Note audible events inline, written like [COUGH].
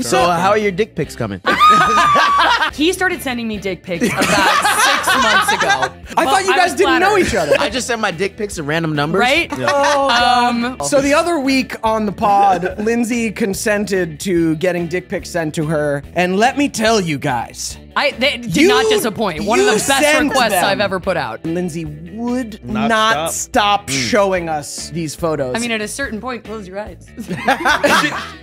So uh, how are your dick pics coming? [LAUGHS] He started sending me dick pics about six months ago. I thought you guys didn't know each other. I just sent my dick pics to random numbers. Right? Oh, oh, um, So the other week on the pod, Lindsey consented to getting dick pics sent to her, and let me tell you guys, I they did You- not disappoint. One of the best requests them. I've ever put out. Lindsey would Not not, stop. stop, mm. showing us these photos. I mean, at a certain point, close your eyes. [LAUGHS] [LAUGHS]